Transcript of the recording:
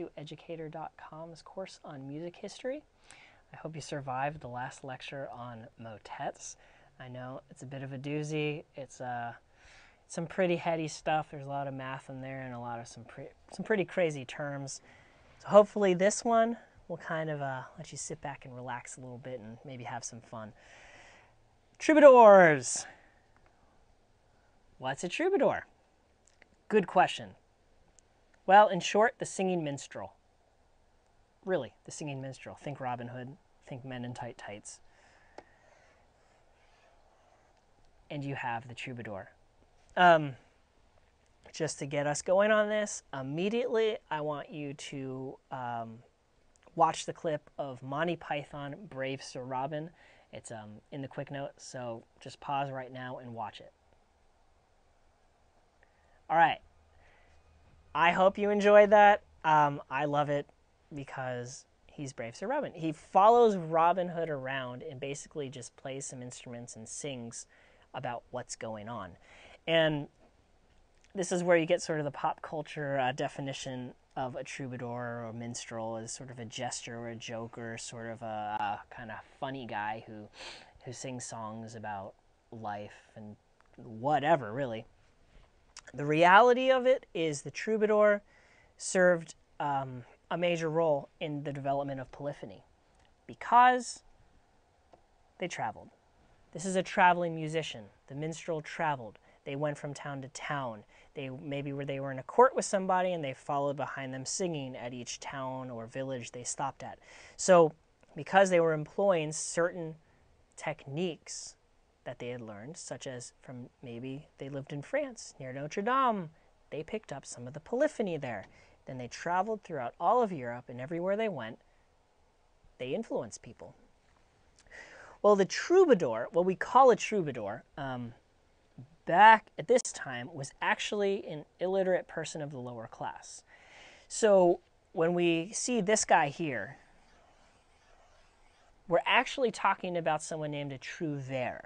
StuEducator.com's course on music history. I hope you survived the last lecture on motets. I know it's a bit of a doozy. It's uh, some pretty heady stuff. There's a lot of math in there and a lot of some pre- some pretty crazy terms. So hopefully this one will kind of uh, let you sit back and relax a little bit and maybe have some fun. Troubadours. What's a troubadour? Good question. Well, in short, the singing minstrel. Really, the singing minstrel. Think Robin Hood, think men in tight tights. And you have the troubadour. Um, just to get us going on this, immediately I want you to um, watch the clip of Monty Python Brave Sir Robin. It's um, in the quick note, so just pause right now and watch it. All right. I hope you enjoyed that. Um, I love it because he's Brave Sir Robin. He follows Robin Hood around and basically just plays some instruments and sings about what's going on. And this is where you get sort of the pop culture uh, definition of a troubadour or minstrel as sort of a jester or a joker, sort of a kind of funny guy who who sings songs about life and whatever, really. The reality of it is the troubadour served um, a major role in the development of polyphony because they traveled. This is a traveling musician. The minstrel traveled. They went from town to town. They maybe were they were in a court with somebody and they followed behind them singing at each town or village they stopped at. So, because they were employing certain techniques that they had learned, such as from maybe they lived in France near Notre Dame. They picked up some of the polyphony there. Then they traveled throughout all of Europe, and everywhere they went, they influenced people. Well, the troubadour, what we call a troubadour, um, back at this time was actually an illiterate person of the lower class. So when we see this guy here, we're actually talking about someone named a trouvère.